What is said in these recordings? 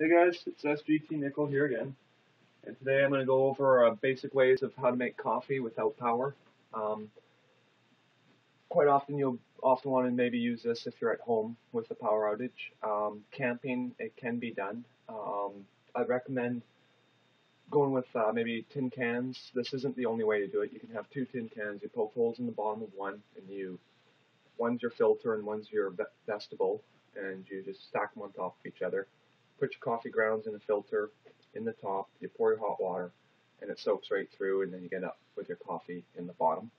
Hey guys, it's SGT Nickel here again, and today I'm going to go over uh, basic ways of how to make coffee without power. Um, quite often you'll often want to maybe use this if you're at home with a power outage. Um, camping, it can be done. Um, I'd recommend going with uh, maybe tin cans. This isn't the only way to do it. You can have two tin cans. You poke holes in the bottom of one, and you one's your filter and one's your vestibule, and you just stack them on top of each other put your coffee grounds in a filter in the top, you pour your hot water, and it soaks right through, and then you get up with your coffee in the bottom.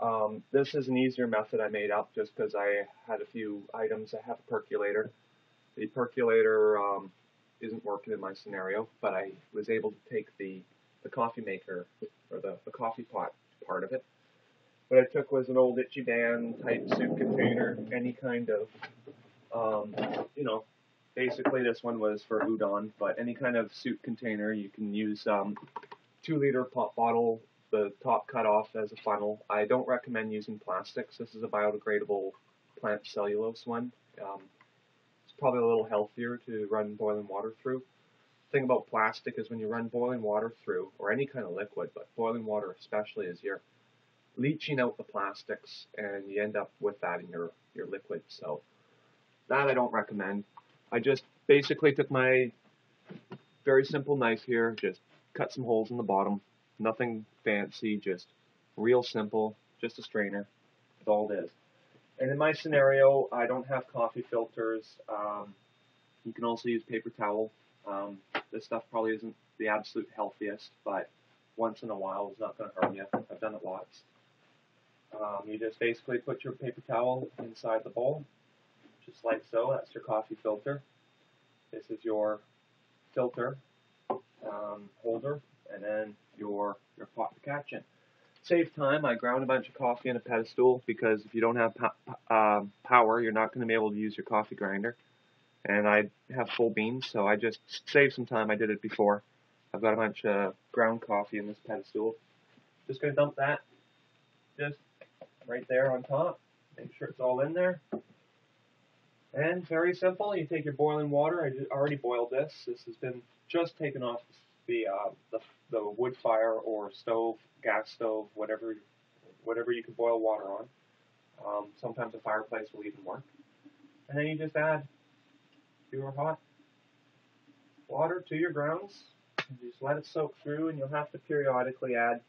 Um, this is an easier method I made up just because I had a few items. I have a percolator. The percolator um, isn't working in my scenario, but I was able to take the, the coffee maker, or the, the coffee pot part of it. What I took was an old Ichiban type soup container, any kind of, um, you know, basically this one was for udon, but any kind of soup container, you can use um, two liter pop bottle, the top cut off as a funnel. I don't recommend using plastics. This is a biodegradable plant cellulose one. Um, it's probably a little healthier to run boiling water through. The thing about plastic is when you run boiling water through, or any kind of liquid, but boiling water especially, is you're leaching out the plastics and you end up with that in your, your liquid. So that I don't recommend. I just basically took my very simple knife here, just cut some holes in the bottom. Nothing fancy, just real simple, just a strainer. That's all it is. And in my scenario, I don't have coffee filters. Um, you can also use paper towel. Um, this stuff probably isn't the absolute healthiest, but once in a while it's not going to harm you. I've done it lots. Um, you just basically put your paper towel inside the bowl, just like so. That's your coffee filter. This is your filter um, holder, and then your your pot to catch in. Save time. I ground a bunch of coffee in a pedestal because if you don't have po uh, power, you're not going to be able to use your coffee grinder. And I have full beans, so I just saved some time. I did it before. I've got a bunch of ground coffee in this pedestal. Just going to dump that just right there on top. Make sure it's all in there. And very simple, you take your boiling water, I already boiled this, this has been just taken off the, uh, the, the wood fire or stove, gas stove, whatever, whatever you can boil water on. Um, sometimes a fireplace will even work. And then you just add your hot water to your grounds, just let it soak through and you'll have to periodically add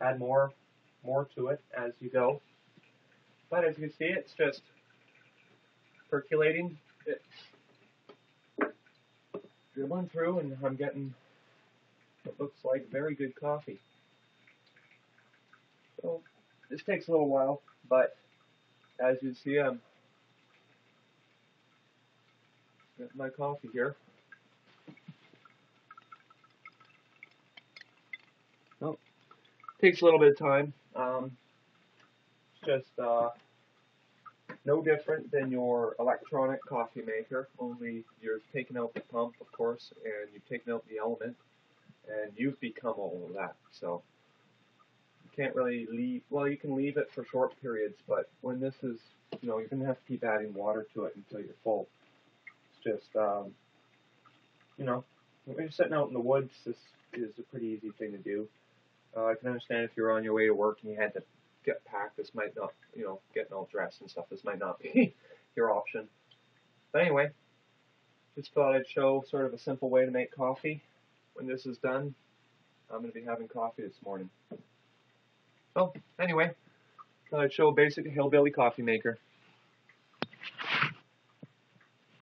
add more more to it as you go. But as you can see, it's just percolating. It's dribbling through and I'm getting what looks like very good coffee. So this takes a little while, but as you see, I'm getting my coffee here. Well, takes a little bit of time. Um, just uh, no different than your electronic coffee maker, only you're taking out the pump, of course, and you've taken out the element, and you've become all of that. So you can't really leave, well, you can leave it for short periods, but when this is, you know, you're going to have to keep adding water to it until you're full. It's just, um, you know, when you're sitting out in the woods, this is a pretty easy thing to do. Uh, I can understand if you're on your way to work and you had to get packed, this might not, you know, getting all dressed and stuff, this might not be your option. But anyway, just thought I'd show sort of a simple way to make coffee. When this is done, I'm going to be having coffee this morning. So, anyway, thought I'd show a basic hillbilly coffee maker.